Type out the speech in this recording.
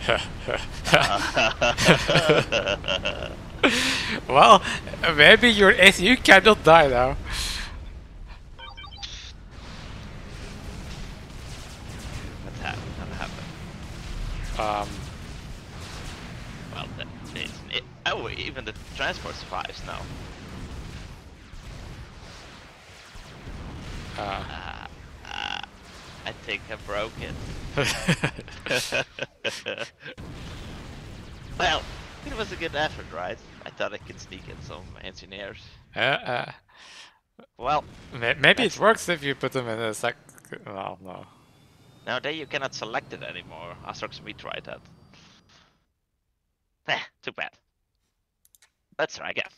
well, maybe your ACU cannot die now. What's happened? What happened? Um, Well, that it. Oh, even the transport survives now. Uh, uh, I think I broke it. well, it was a good effort, right? I thought I could sneak in some engineers. uh, uh, Well, may- maybe it works if you put them in a sec. Well, no. nowadays you cannot select it anymore. Astrox we tried that. Eh, too bad. Let's try again.